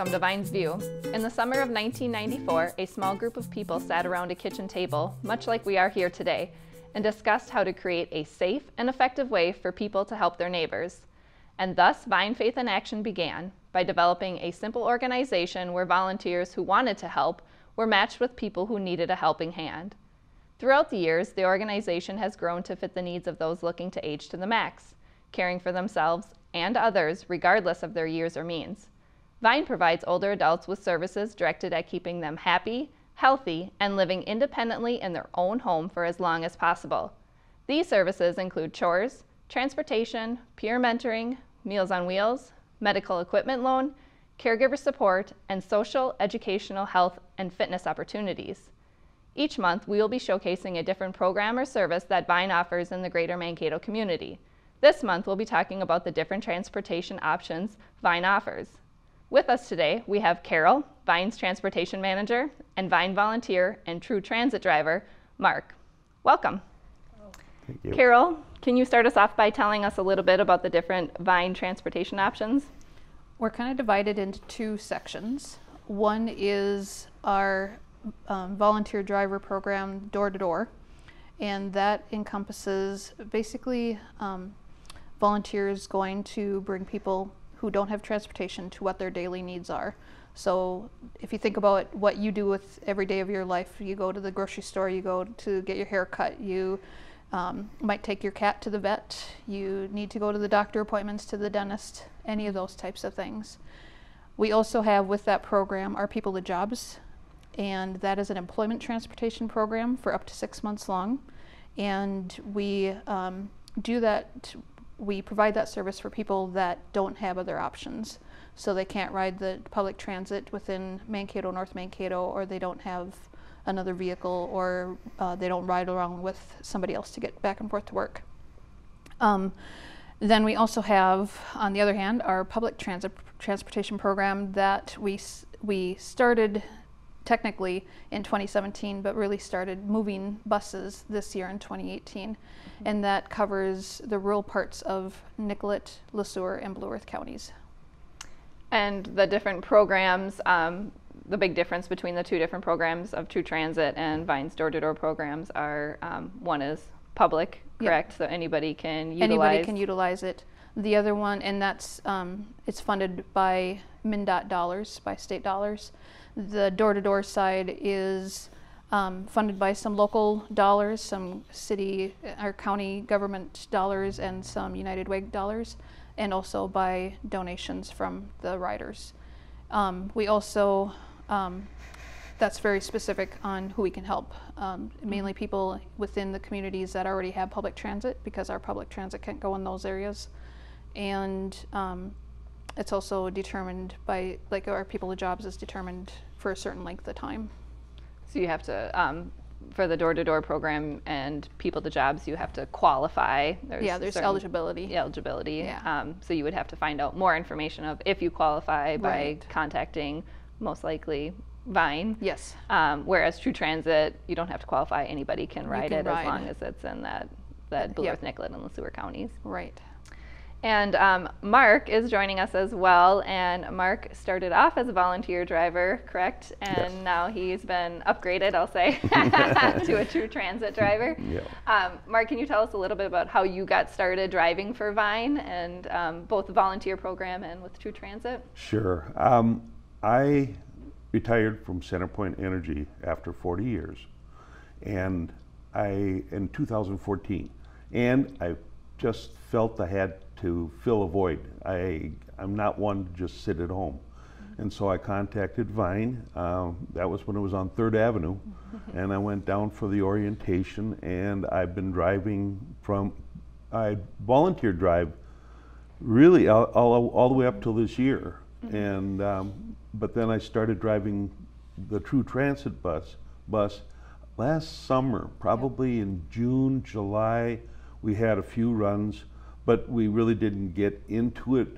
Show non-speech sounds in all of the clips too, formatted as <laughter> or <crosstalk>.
Welcome to Vine's View. In the summer of 1994, a small group of people sat around a kitchen table, much like we are here today, and discussed how to create a safe and effective way for people to help their neighbors. And thus, Vine Faith in Action began by developing a simple organization where volunteers who wanted to help were matched with people who needed a helping hand. Throughout the years, the organization has grown to fit the needs of those looking to age to the max, caring for themselves and others regardless of their years or means. Vine provides older adults with services directed at keeping them happy, healthy, and living independently in their own home for as long as possible. These services include chores, transportation, peer mentoring, Meals on Wheels, medical equipment loan, caregiver support, and social, educational, health, and fitness opportunities. Each month, we will be showcasing a different program or service that Vine offers in the greater Mankato community. This month, we'll be talking about the different transportation options Vine offers. With us today, we have Carol, Vine's transportation manager, and Vine volunteer and True Transit driver, Mark. Welcome. Thank you. Carol, can you start us off by telling us a little bit about the different Vine transportation options? We're kind of divided into two sections. One is our um, volunteer driver program, door to door, and that encompasses basically um, volunteers going to bring people who don't have transportation to what their daily needs are. So if you think about what you do with every day of your life, you go to the grocery store, you go to get your hair cut, you um, might take your cat to the vet, you need to go to the doctor appointments, to the dentist, any of those types of things. We also have with that program our People to Jobs, and that is an employment transportation program for up to six months long. And we um, do that we provide that service for people that don't have other options. So they can't ride the public transit within Mankato, North Mankato, or they don't have another vehicle, or uh, they don't ride around with somebody else to get back and forth to work. Um, then we also have, on the other hand, our public transit transportation program that we we started technically in 2017, but really started moving buses this year in 2018. Mm-hmm. And that covers the rural parts of Nicollet, Le Sueur, and Blue Earth counties. And the different programs, um, the big difference between the two different programs of True Transit and Vine's door to door programs are um, one is public, correct? Yep. So anybody can utilize. Anybody can utilize it. The other one, and that's um, it's funded by MnDOT dollars, by state dollars. The door-to-door side is um, funded by some local dollars, some city or county government dollars, and some United Way dollars, and also by donations from the riders. Um, we also, um, that's very specific on who we can help. Um, mainly people within the communities that already have public transit because our public transit can't go in those areas. And um, it's also determined by, like our people to jobs is determined for a certain length of time. So you have to, um, for the door-to-door program and people to jobs, you have to qualify. There's yeah, there's eligibility. Eligibility. Yeah. Um, so you would have to find out more information of if you qualify by right. contacting most likely Vine. Yes. Um, whereas True Transit, you don't have to qualify. Anybody can ride can it ride. as long as it's in that that Blue yep. Earth, Nicollet, and Le Sueur counties. Right. And um, Mark is joining us as well. And Mark started off as a volunteer driver, correct? And yes. now he's been upgraded, I'll say, <laughs> to a true transit driver. Yeah. Um, Mark, can you tell us a little bit about how you got started driving for Vine and um, both the volunteer program and with True Transit? Sure. Um, I retired from CenterPoint Energy after 40 years, and I in 2014, and I just felt I had to fill a void. I, I'm not one to just sit at home. And so I contacted Vine. Um, that was when it was on Third Avenue. and I went down for the orientation, and I've been driving from, I volunteer drive really all, all, all the way up till this year. Mm-hmm. And, um, but then I started driving the True Transit bus, bus last summer, probably in June, July. We had a few runs but we really didn't get into it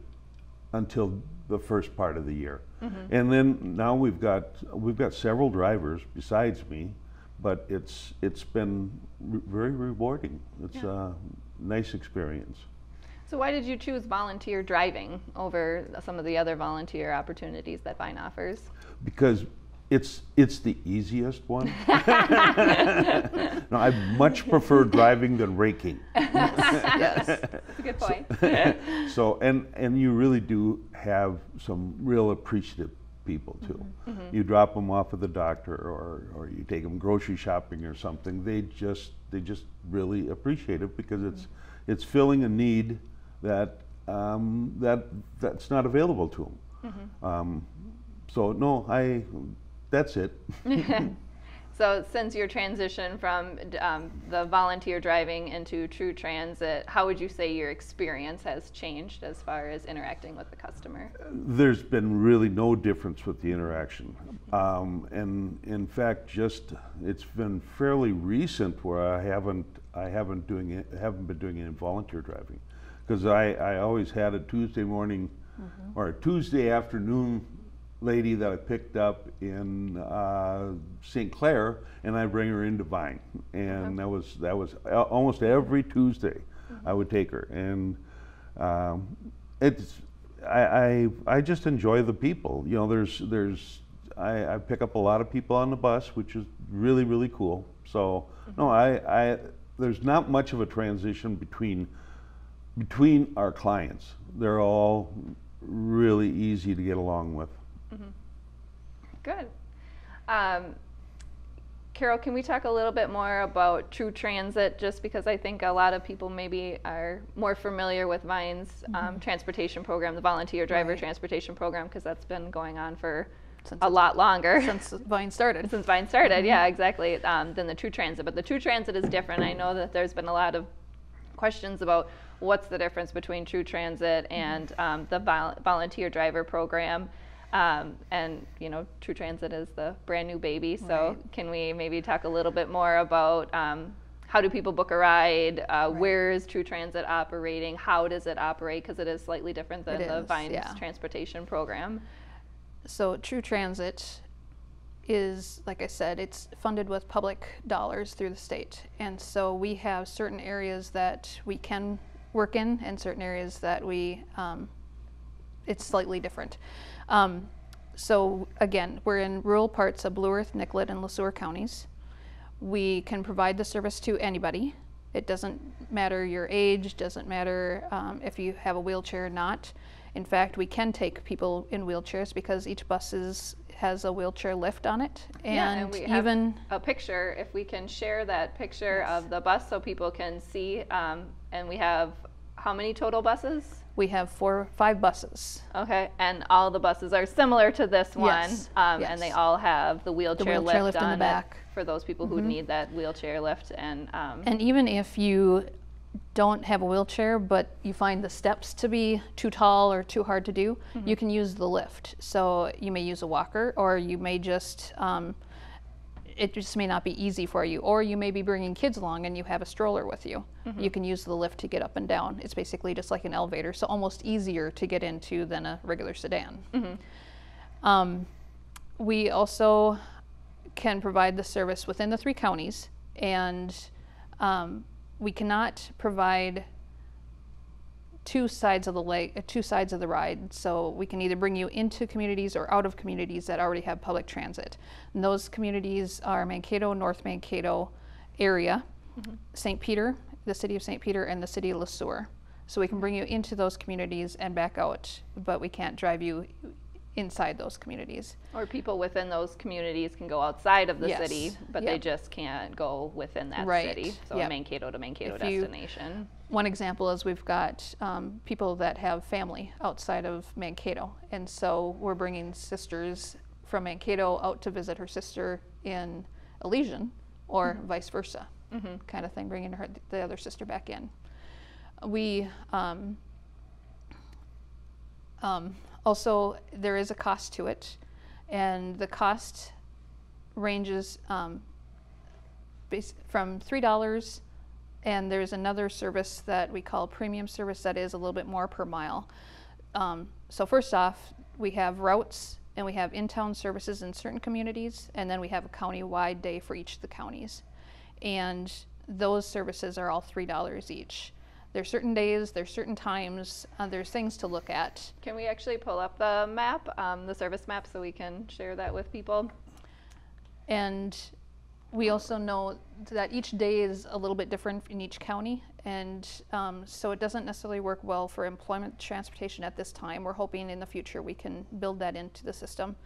until the first part of the year. Mm-hmm. And then now we've got we've got several drivers besides me, but it's it's been re- very rewarding. It's yeah. a nice experience. So why did you choose volunteer driving over some of the other volunteer opportunities that Vine offers? because it's it's the easiest one. <laughs> no, I much prefer driving than raking. <laughs> yes. That's a good point. <laughs> So and and you really do have some real appreciative people too. You drop them off at the doctor or or you take them grocery shopping or something. They just they just really appreciate it because it's it's filling a need that um, that that's not available to them. Um, so no, I that's it. <laughs> So since your transition from um, the volunteer driving into True Transit, how would you say your experience has changed as far as interacting with the customer? There's been really no difference with the interaction. Um, and in fact, just, it's been fairly recent where I haven't, I haven't doing it, haven't been doing any volunteer driving. Cause I, I always had a Tuesday morning or a Tuesday afternoon lady that I picked up in, uh, St. Clair and I bring her into Vine. And that was, that was al- almost every Tuesday I would take her. And, um, it's I, I I just enjoy the people. You know, there's there's I, I pick up a lot of people on the bus, which is really really cool. So no, I I there's not much of a transition between between our clients. They're all really easy to get along with. Good. Um, Carol, can we talk a little bit more about True Transit? Just because I think a lot of people maybe are more familiar with Vine's um, transportation program, the volunteer driver Right. transportation program, because that's been going on for Since a lot longer. Since <laughs> Vine started. since Vine started, yeah, exactly, um, than the True Transit. But the True Transit is different. I know that there's been a lot of questions about what's the difference between True Transit and um, the vol- volunteer driver program. Um, and you know, True Transit is the brand new baby. So Right. can we maybe talk a little bit more about um, how do people book a ride? Uh, Where is True Transit operating? How does it operate? Because it is slightly different than It the is, Vine's yeah. transportation program. So True Transit is, like I said, it's funded with public dollars through the state. And so we have certain areas that we can work in and certain areas that we, um, it's slightly different. Um, so again, we're in rural parts of Blue Earth, Nicollet, and LeSueur counties. We can provide the service to anybody. It doesn't matter your age, doesn't matter um, if you have a wheelchair or not. In fact, we can take people in wheelchairs because each bus is, has a wheelchair lift on it. Yeah, And, and we have even, a picture, if we can share that picture of the bus so people can see. Um, and we have how many total buses? We have four, five buses. Okay, and all the buses are similar to this one, Yes, um, and they all have the wheelchair, wheelchair lift, lift in the back. for those people who need that wheelchair lift. And, um, And even if you don't have a wheelchair, but you find the steps to be too tall or too hard to do, you can use the lift. So you may use a walker, or you may just, um, it just may not be easy for you. Or you may be bringing kids along and you have a stroller with you. You can use the lift to get up and down. It's basically just like an elevator, so almost easier to get into than a regular sedan. Um, we also can provide the service within the three counties, and um, we cannot provide two sides of the leg, uh, two sides of the ride. So we can either bring you into communities or out of communities that already have public transit. And those communities are Mankato, North Mankato area, St. Peter, the city of St. Peter, and the city of LeSueur. So we can bring you into those communities and back out, but we can't drive you inside those communities. or people within those communities can go outside of the Yes, city, but they just can't go within that Right, city. So a. Mankato to Mankato If you- destination. One example is we've got um, people that have family outside of Mankato, and so we're bringing sisters from Mankato out to visit her sister in Elysian, or vice versa, kind of thing, bringing her the other sister back in. We um, um, also there is a cost to it, and the cost ranges um, from three dollars and there's another service that we call premium service that is a little bit more per mile. Um, so first off, we have routes and we have in-town services in certain communities, and then we have a county-wide day for each of the counties. And those services are all three dollars each. There's certain days, there's certain times, uh, there's things to look at. Can we actually pull up the map, um, the service map, so we can share that with people? And we also know that each day is a little bit different in each county. And um, so it doesn't necessarily work well for employment transportation at this time. We're hoping in the future we can build that into the system.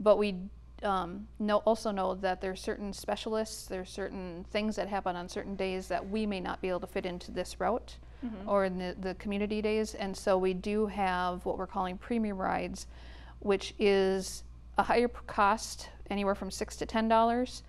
But we um, know, also know that there's certain specialists, there's certain things that happen on certain days that we may not be able to fit into this route or in the, the community days. And so we do have what we're calling premium rides, which is a higher cost, anywhere from six to ten dollars,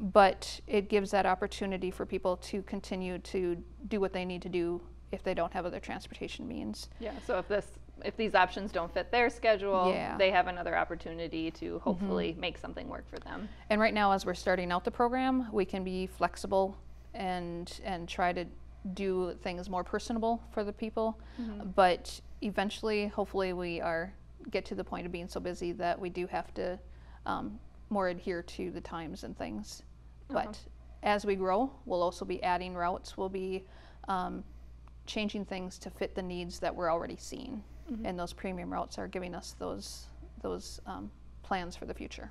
but it gives that opportunity for people to continue to do what they need to do if they don't have other transportation means. Yeah, so if this, if these options don't fit their schedule, Yeah. they have another opportunity to hopefully make something work for them. And right now, as we're starting out the program, we can be flexible and and try to do things more personable for the people. But eventually, hopefully, we are get to the point of being so busy that we do have to um, more adhere to the times and things. But as we grow, we'll also be adding routes. We'll be um, changing things to fit the needs that we're already seeing, and those premium routes are giving us those those um, plans for the future.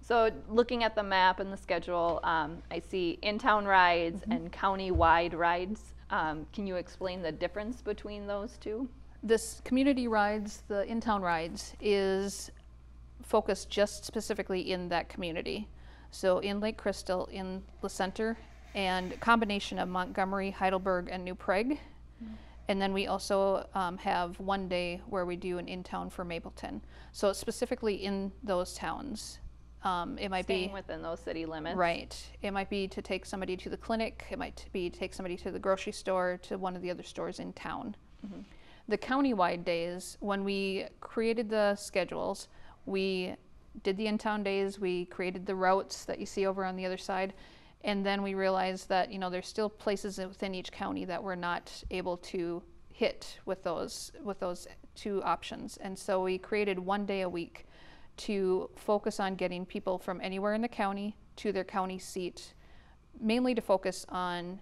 So looking at the map and the schedule, um, I see in-town rides and county-wide rides. Um, can you explain the difference between those two? This community rides, the in-town rides, is focused just specifically in that community. So in Lake Crystal, in Le Center, and a combination of Montgomery, Heidelberg, and New Prague. And then we also um, have one day where we do an in-town for Mapleton. So it's specifically in those towns. Um, it might Staying be within those city limits. Right. It might be to take somebody to the clinic. It might be to take somebody to the grocery store, to one of the other stores in town. The countywide days, when we created the schedules, we did the in-town days. We created the routes that you see over on the other side, and then we realized that you know there's still places within each county that we're not able to hit with those with those two options. And so we created one day a week to focus on getting people from anywhere in the county to their county seat, mainly to focus on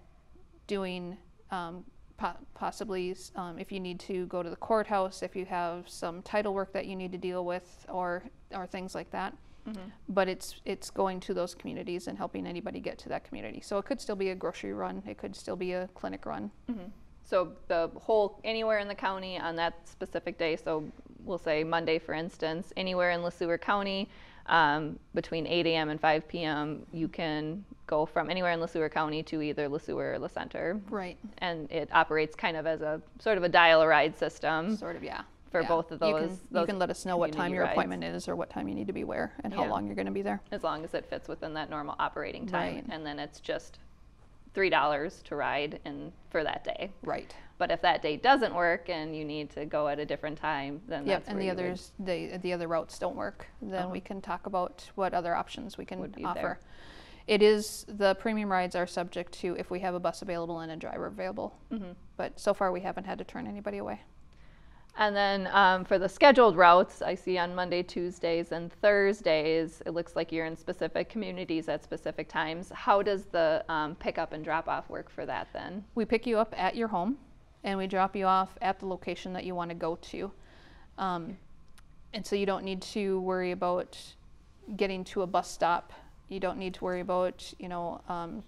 doing um, po- possibly um, if you need to go to the courthouse, if you have some title work that you need to deal with, or or things like that. But it's it's going to those communities and helping anybody get to that community. So it could still be a grocery run. It could still be a clinic run. So the whole, anywhere in the county on that specific day, so we'll say Monday, for instance, anywhere in LeSueur County, um, between 8 AM and 5 PM, you can go from anywhere in LeSueur County to either LeSueur or Le Center. Right. And it operates kind of as a, sort of a dial-a-ride system. Sort of, yeah. For Yeah. both of You those- you can let us know what time your rides. appointment is or what time you need to be where and how Yeah. long you're going to be there. as long as it fits within that normal operating time. Right. And then it's just three dollars to ride in for that day. Right. But if that day doesn't work and you need to go at a different time, then Yep, that's and the you would- others, the, the other routes don't work, then Uh-huh. we can talk about what other options we can Would be offer. there. It is, the premium rides are subject to if we have a bus available and a driver available. Mm-hmm. But so far, we haven't had to turn anybody away. And then um, for the scheduled routes, I see on Monday, Tuesdays, and Thursdays, it looks like you're in specific communities at specific times. How does the um, pickup and drop off work for that then? We pick you up at your home and we drop you off at the location that you want to go to. Um, and so you don't need to worry about getting to a bus stop. You don't need to worry about, you know, um,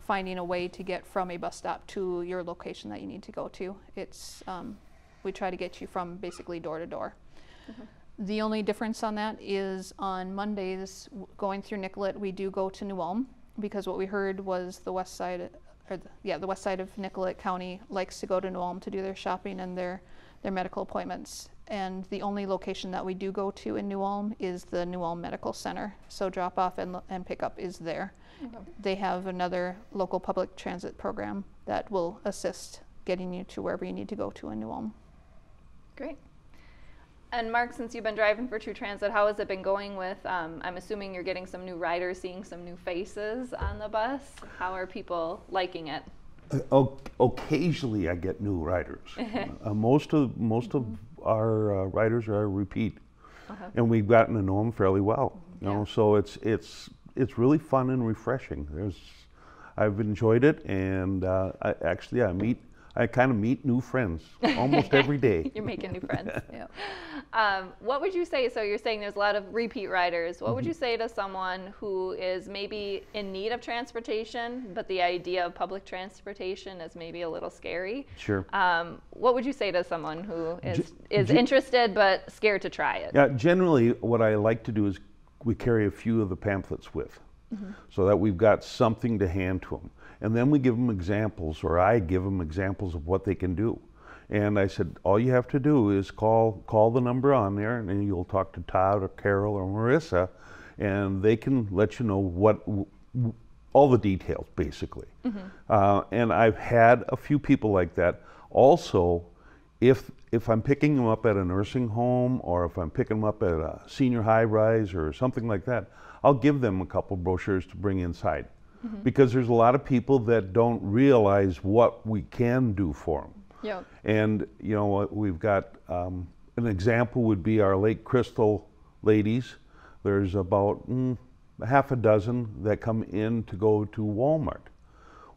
finding a way to get from a bus stop to your location that you need to go to. It's, um, we try to get you from basically door to door. Mm-hmm. The only difference on that is on Mondays, going through Nicollet, we do go to New Ulm because what we heard was the west side, or the, yeah, the west side of Nicollet County likes to go to New Ulm to do their shopping and their their medical appointments. And the only location that we do go to in New Ulm is the New Ulm Medical Center. So drop off and, and pick up is there. Mm-hmm. They have another local public transit program that will assist getting you to wherever you need to go to in New Ulm. Great. And Mark, since you've been driving for True Transit, how has it been going with? Um, I'm assuming you're getting some new riders, seeing some new faces on the bus. How are people liking it? Uh, o- occasionally, I get new riders. <laughs> uh, most of most of our uh, riders are repeat, and we've gotten to know them fairly well. You know, so it's it's it's really fun and refreshing. There's I've enjoyed it, and uh, I, actually, I meet, I kind of meet new friends <laughs> almost every day. <laughs> You're making new friends. Yeah. Um, what would you say? So you're saying there's a lot of repeat riders. What would you say to someone who is maybe in need of transportation, but the idea of public transportation is maybe a little scary? Sure. Um, what would you say to someone who is Ge- is ge- interested but scared to try it? Yeah, generally, what I like to do is we carry a few of the pamphlets with, so that we've got something to hand to them, and then we give them examples, or I give them examples of what they can do. And I said, all you have to do is call call the number on there, and then you'll talk to Todd or Carol or Marissa, and they can let you know what all the details, basically. Uh, and I've had a few people like that. Also, if if I'm picking them up at a nursing home or if I'm picking them up at a senior high rise or something like that, I'll give them a couple brochures to bring inside. Because there's a lot of people that don't realize what we can do for them. Yep. And you know what, we've got um, an example would be our Lake Crystal ladies. There's about mm, half a dozen that come in to go to Walmart.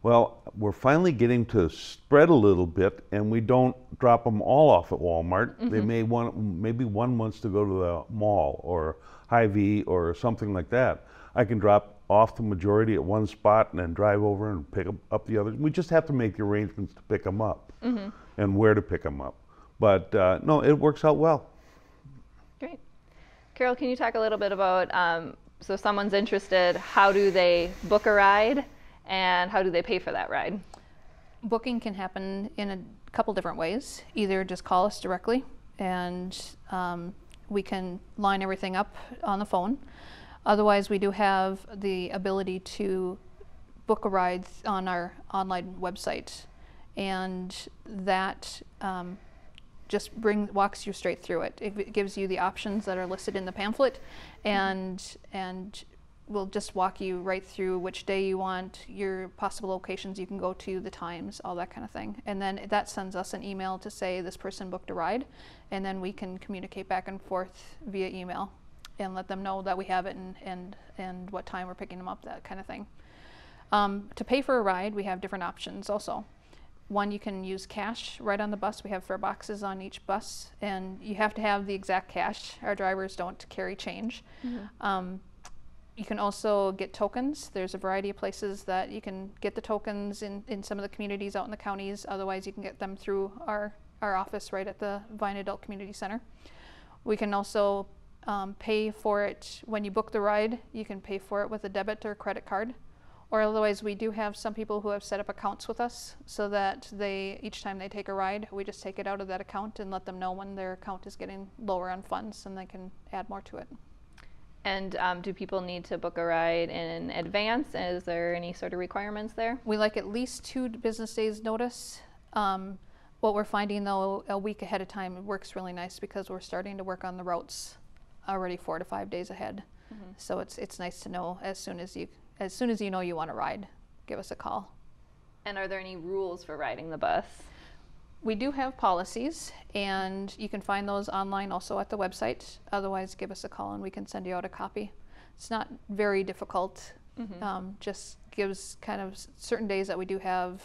Well, we're finally getting to spread a little bit, and we don't drop them all off at Walmart. They may want maybe one wants to go to the mall or Hy-Vee or something like that. I can drop off the majority at one spot and then drive over and pick up the others. We just have to make the arrangements to pick them up and where to pick them up. But uh, no, it works out well. Great. Carol, can you talk a little bit about um, so if someone's interested, how do they book a ride and how do they pay for that ride? Booking can happen in a couple different ways. Either just call us directly and um, we can line everything up on the phone. Otherwise, we do have the ability to book a ride on our online website, and that um, just bring walks you straight through it. It, gives you the options that are listed in the pamphlet, and and will just walk you right through which day you want, your possible locations you can go to, the times, all that kind of thing. And then that sends us an email to say this person booked a ride, and then we can communicate back and forth via email and let them know that we have it and, and, and what time we're picking them up, that kind of thing. Um, to pay for a ride, we have different options also. One, you can use cash right on the bus. We have fare boxes on each bus, and you have to have the exact cash. Our drivers don't carry change. Um, you can also get tokens. There's a variety of places that you can get the tokens in, in some of the communities out in the counties. Otherwise, you can get them through our, our office right at the Vine Adult Community Center. We can also um, pay for it when you book the ride. You can pay for it with a debit or credit card. Or otherwise, we do have some people who have set up accounts with us so that they each time they take a ride, we just take it out of that account and let them know when their account is getting lower on funds and they can add more to it. And um, do people need to book a ride in advance? Is there any sort of requirements there? We like at least two business days notice. Um, what we're finding though, a week ahead of time, it works really nice because we're starting to work on the routes already four to five days ahead. So it's it's nice to know as soon as you as soon as you know you want to ride, give us a call. And are there any rules for riding the bus? We do have policies, and you can find those online also at the website. Otherwise, give us a call and we can send you out a copy. It's not very difficult. Um, just gives kind of certain days that we do have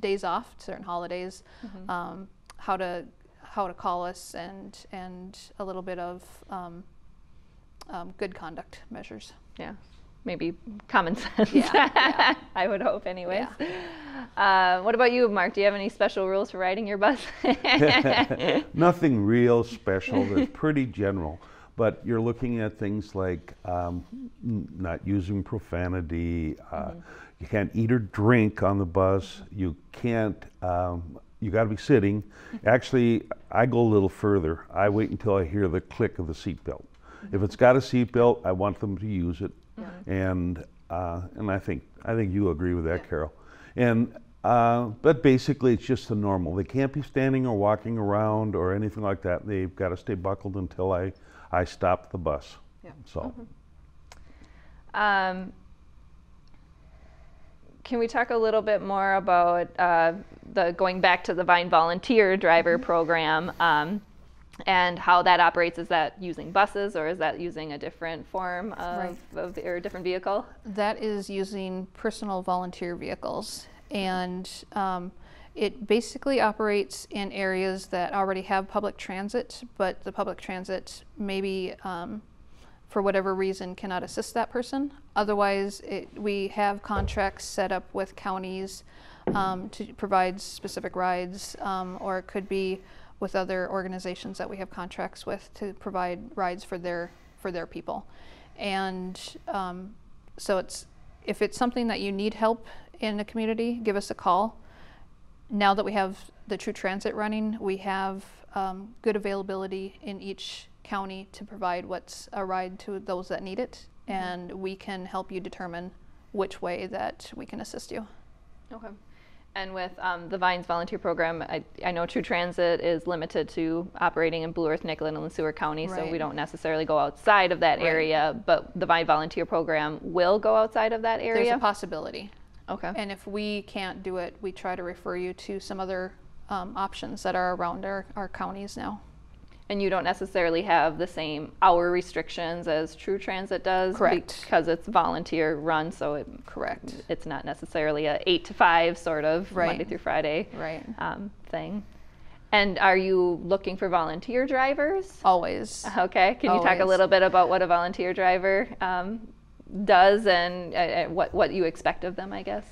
days off, certain holidays, um, how to how to call us, and and a little bit of um, um, good conduct measures. Yeah, maybe common <laughs> sense. Yeah, yeah. <laughs> I would hope, anyways. Uh, what about you, Mark? Do you have any special rules for riding your bus? <laughs> Nothing real special. It's pretty general. But you're looking at things like um, n- not using profanity. Uh, You can't eat or drink on the bus. You can't. Um, you got to be sitting. Actually, I go a little further. I wait until I hear the click of the seatbelt. If it's got a seatbelt, I want them to use it. And uh, and I think I think you agree with that, Carol. And uh, but basically, it's just the normal. They can't be standing or walking around or anything like that. They've got to stay buckled until I I stop the bus. Yeah. So Um, can we talk a little bit more about uh, the going back to the Vine Volunteer Driver Program? Um, And how that operates is that using buses or is that using a different form of, Right. of or a different vehicle? That is using personal volunteer vehicles. And um, it basically operates in areas that already have public transit, but the public transit maybe, um, for whatever reason, cannot assist that person. Otherwise, it, we have contracts set up with counties um, to provide specific rides, um, or it could be with other organizations that we have contracts with to provide rides for their for their people. And um, so it's if it's something that you need help in a community, give us a call. Now that we have the True Transit running, we have um, good availability in each county to provide what's a ride to those that need it, and we can help you determine which way that we can assist you. Okay. And with um, the Vines volunteer program, I, I know True Transit is limited to operating in Blue Earth, Nicollet, and LeSueur County, so we don't necessarily go outside of that Right. area. But the Vine volunteer program will go outside of that area? There's a possibility. okay. And if we can't do it, we try to refer you to some other um, options that are around our, our counties now. And you don't necessarily have the same hour restrictions as True Transit does, Correct. Because it's volunteer run, so it, Correct. it's not necessarily a eight to five sort of Right. Monday through Friday Right. um, thing. And are you looking for volunteer drivers? Always. Okay, can you talk a little bit about what a volunteer driver um, does and uh, uh, what, what you expect of them, I guess?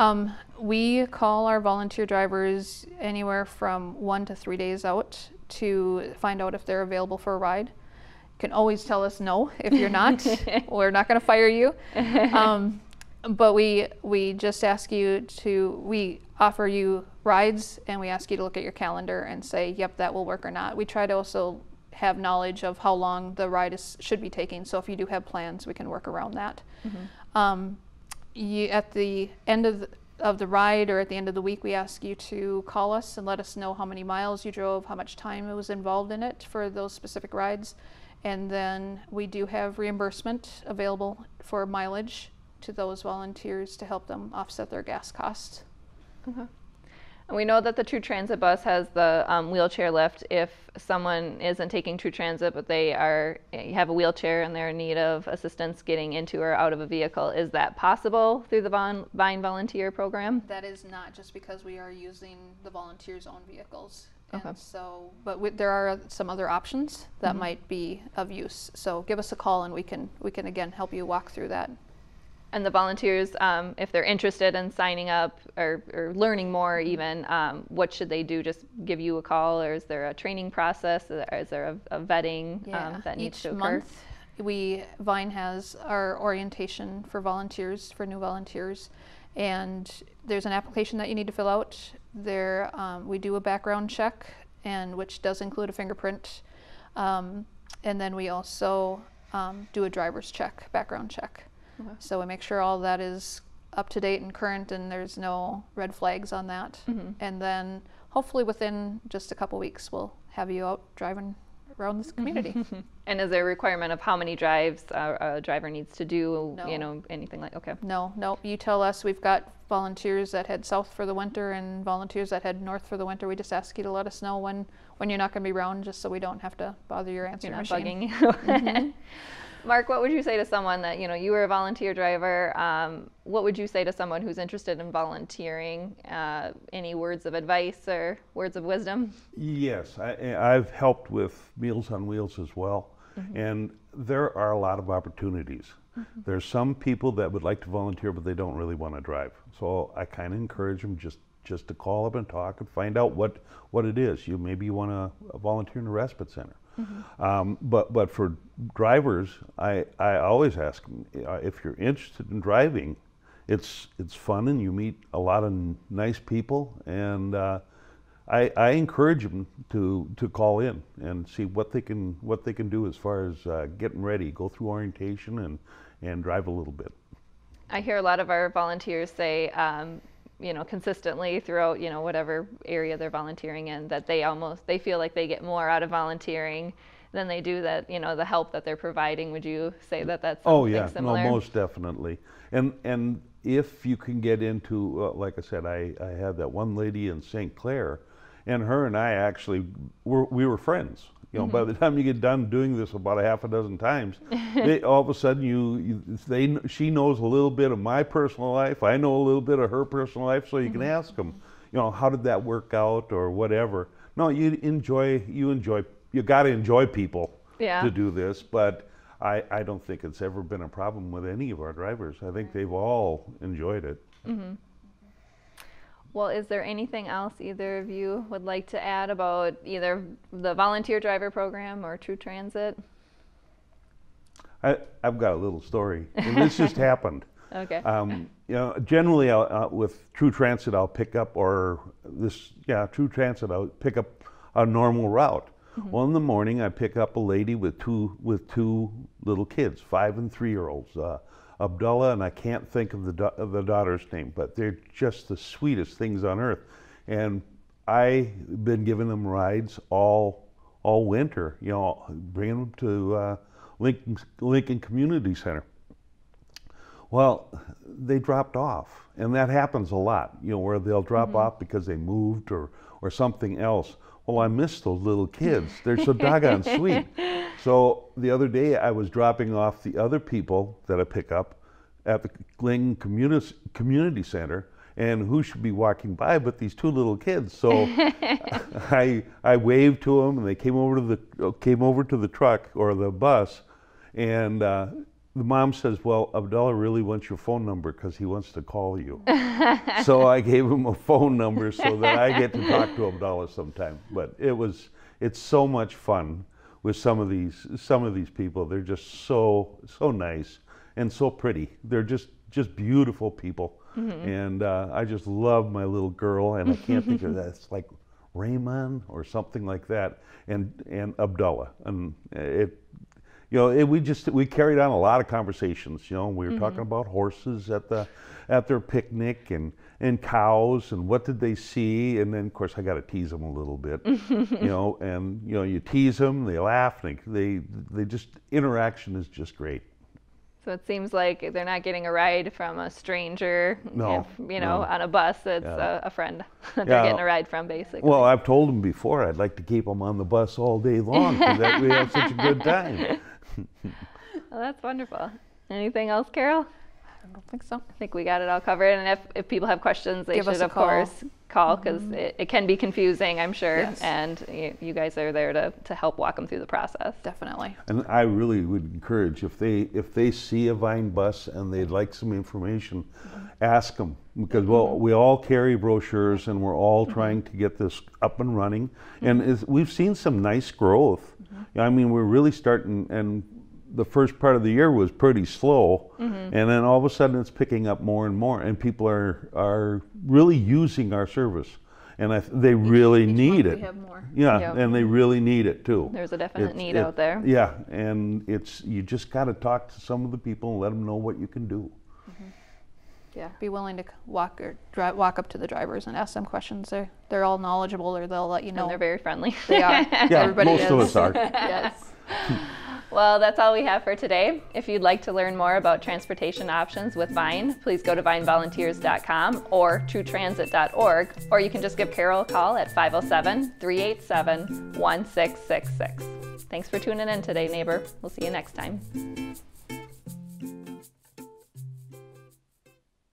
Um, we call our volunteer drivers anywhere from one to three days out to find out if they're available for a ride. You can always tell us no if you're not. <laughs> We're not going to fire you. <laughs> Um, but we we just ask you to we offer you rides and we ask you to look at your calendar and say yep that will work or not. We try to also have knowledge of how long the ride is, should be taking. So if you do have plans, we can work around that. Um, you, at the end of the, of the ride or at the end of the week, we ask you to call us and let us know how many miles you drove, how much time was involved in it for those specific rides. And then we do have reimbursement available for mileage to those volunteers to help them offset their gas costs. And we know that the True Transit bus has the um, wheelchair lift if someone isn't taking True Transit, but they are eh, have a wheelchair and they're in need of assistance getting into or out of a vehicle. Is that possible through the Von, Vine Volunteer Program? That is not just because we are using the volunteers' own vehicles. Okay. And so, but there are some other options that might be of use. So give us a call and we can, we can again help you walk through that. And the volunteers, um, if they're interested in signing up or, or learning more, even, um, what should they do? Just give you a call, or is there a training process? Is there a, a vetting um, that needs to occur? month, we Vine has our orientation for volunteers for new volunteers, and there's an application that you need to fill out. There, um, we do a background check, and which does include a fingerprint, um, and then we also um, do a driver's check, background check. Okay. So we make sure all that is up to date and current, and there's no red flags on that. Mhm. And then hopefully within just a couple weeks, we'll have you out driving around this community. <laughs> And is there a requirement of how many drives a, a driver needs to do? No. You know, anything like okay. no, no, you tell us we've got volunteers that head south for the winter and volunteers that head north for the winter. We just ask you to let us know when, when you're not going to be around, just so we don't have to bother your answering You're not machine. bugging you. <laughs> <laughs> Mark, what would you say to someone that you know you were a volunteer driver? Um, what would you say to someone who's interested in volunteering? Uh, any words of advice or words of wisdom? Yes, I, I've helped with Meals on Wheels as well, and there are a lot of opportunities. There's some people that would like to volunteer, but they don't really want to drive. So I kind of encourage them just just to call up and talk and find out what what it is. You maybe you want to volunteer in a respite center. Um, but but for drivers, I I always ask 'em, uh, if you're interested in driving, it's it's fun and you meet a lot of n- nice people and uh, I, I encourage them to, to call in and see what they can what they can do as far as uh, getting ready, go through orientation and and drive a little bit. I hear a lot of our volunteers say, um, you know, consistently throughout, you know, whatever area they're volunteering in, that they almost they feel like they get more out of volunteering than they do that, you know, the help that they're providing. Would you say that that's Oh yeah, similar? no, most definitely. And and if you can get into, uh, like I said, I, I had that one lady in St. Clair, and her and I actually were we were friends. You know, by mm-hmm. the time you get done doing this about a half a dozen times, <laughs> they, all of a sudden you, you they she knows a little bit of my personal life. I know a little bit of her personal life, so you can mm-hmm. ask them, you know, how did that work out or whatever. No, you enjoy you enjoy you got to enjoy people Yeah. to do this, but I, I don't think it's ever been a problem with any of our drivers. I think mm. they've all enjoyed it. Mm-hmm. Well, is there anything else either of you would like to add about either the volunteer driver program or True Transit? I, I've got a little story, and this just <laughs> happened. Okay. Um, you know, generally I'll, uh, with True Transit, I'll pick up, or this, yeah, True Transit, I'll pick up a normal route. Well, in the morning, I pick up a lady with two with two little kids, five and three year olds, uh, Abdullah, and I can't think of the da- the daughter's name, but they're just the sweetest things on earth. And I've been giving them rides all all winter. You know, bringing them to uh, Lincoln Lincoln Community Center. Well, they dropped off, and that happens a lot. You know, where they'll drop off because they moved or or something else. Well, I miss those little kids. <laughs> They're so doggone sweet. So the other day, I was dropping off the other people that I pick up at the Lincoln Community Community Center, and who should be walking by but these two little kids? So <laughs> I I waved to them, and they came over to the came over to the truck or the bus, and uh, the mom says, "Well, Abdullah really wants your phone number because he wants to call you." <laughs> so I gave him a phone number so that I get to talk to Abdullah sometime. But it was it's so much fun with some of these some of these people. They're just so so nice and so pretty. They're just just beautiful people, and uh, I just love my little girl. And I can't think of <laughs> that. It's like Raymond or something like that, and and Abdullah, and it you know, it, we just we carried on a lot of conversations. You know, we were talking mm-hmm. about horses at the at their picnic and and cows and what did they see, and then of course I got to tease them a little bit. you <laughs> know, and you know you tease them, they laugh, and they they, they just interaction is just great. So it seems like they're not getting a ride from a stranger, No, if, you know, no. on a bus. It's Yeah. a, a friend <laughs> that Yeah. they're getting a ride from, basically. Well, I've told them before I'd like to keep them on the bus all day long because we have such a good time. <laughs> <laughs> Well, that's wonderful. Anything else, Carol? I don't think so. I think we got it all covered. And if, if people have questions, they Give should, of call. course, call because mm-hmm. it, it can be confusing, I'm sure. Yes. And you, you guys are there to, to help walk them through the process. Definitely. And I really would encourage if they if they see a Vine bus and they'd like some information, mm-hmm. ask them because well mm-hmm. we all carry brochures and we're all trying to get this up and running, and we've seen some nice growth. I mean we're really starting and. The first part of the year was pretty slow, mm-hmm. and then all of a sudden it's picking up more and more, and people are are really using our service, and I, th- they really need it. We have more. Yeah, Yep. and they really need it too. There's a definite It's- need it- out there. Yeah, and it's you just got to talk to some of the people and let them know what you can do. Mm-hmm. Yeah. Be willing to walk or drive, walk up to the drivers and ask them questions. They're they're all knowledgeable, or they'll let you know. And they're very friendly. They are. Yeah, Everybody most is. of us are. <laughs> yes. <laughs> Well, that's all we have for today. If you'd like to learn more about transportation options with Vine, please go to vinevolunteers.com or truetransit.org, or you can just give Carol a call at 507 387 1666. Thanks for tuning in today, neighbor. We'll see you next time.